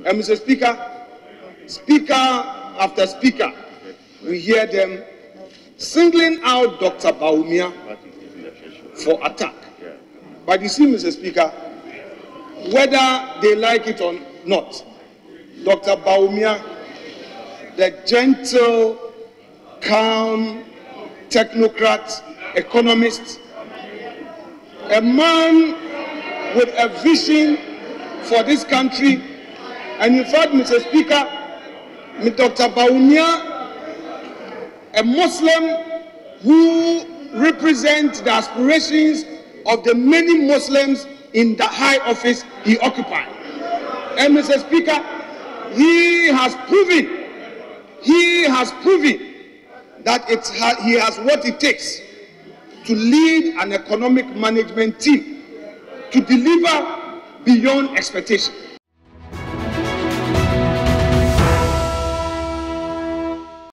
Uh, and Mr. Speaker, Speaker after Speaker, we hear them singling out Dr. Bawumia for attack. But you see, Mr. Speaker, whether they like it or not, Dr. Bawumia, the gentle, calm, technocrat, economist, a man with a vision for this country. And in fact, Mr. Speaker, Dr. Bawumia, a Muslim who represents the aspirations of the many Muslims in the high office he occupied. And Mr. Speaker, he has proven, he has proven that it ha- he has what it takes to lead an economic management team to deliver beyond expectation.